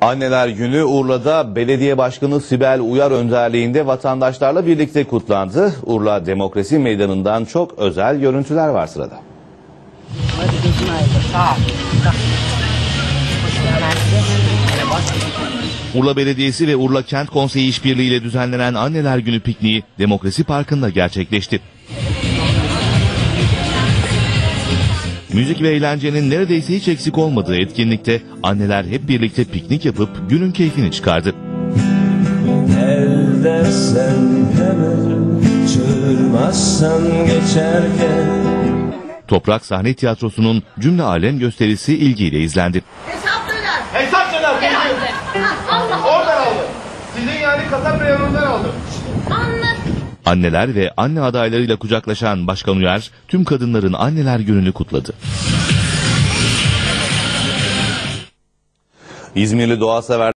Anneler Günü Urla'da Belediye Başkanı Sibel Uyar önderliğinde vatandaşlarla birlikte kutlandı. Urla Demokrasi Meydanı'ndan çok özel görüntüler var sırada. Hadi. Urla Belediyesi ve Urla Kent Konseyi işbirliğiyle düzenlenen Anneler Günü pikniği Demokrasi Parkı'nda gerçekleşti. Müzik ve eğlencenin neredeyse hiç eksik olmadığı etkinlikte anneler hep birlikte piknik yapıp günün keyfini çıkardı. El dersen hemen çığırmazsan geçerken Toprak Sahne Tiyatrosu'nun cümle alem gösterisi ilgiyle izlendi. Hesap döner. Hesap döner Oradan aldım. Sizin yani kasap reyonundan aldım. Anneler ve anne adaylarıyla kucaklaşan Başkan Uyar tüm kadınların anneler gününü kutladı. İzmirli doğa sever